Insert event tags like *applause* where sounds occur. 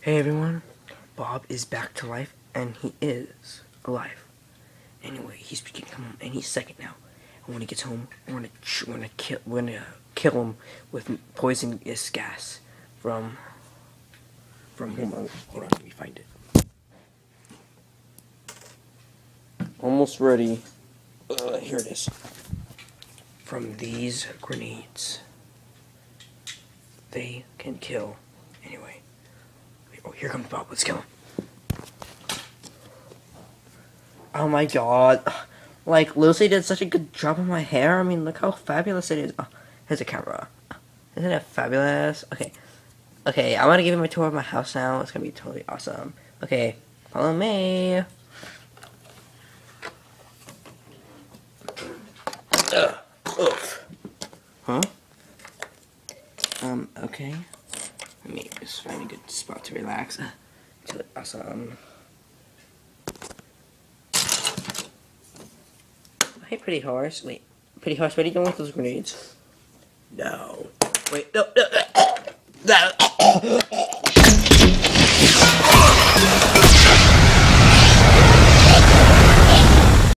Hey everyone, Bob is back to life, and he is alive. Anyway, he's beginning to come home any second now. And when he gets home, we're gonna we're gonna kill we're gonna kill him with poisonous gas from from hold on, hold on, let me find it. Almost ready. Uh, here it is. From these grenades, they can kill. Anyway. Here comes Bob. Let's kill him. Oh my god. Like, Lucy did such a good job on my hair. I mean, look how fabulous it is. Oh, here's a camera. Isn't it fabulous? Okay. Okay, I'm gonna give you a tour of my house now. It's gonna be totally awesome. Okay, follow me. Ugh. Oof. Huh? Um, okay. Let me just find a good spot to relax. Uh, totally awesome. Hey, pretty horse. Wait, pretty horse, what are you doing with those grenades? No. Wait, no, no. *coughs* no.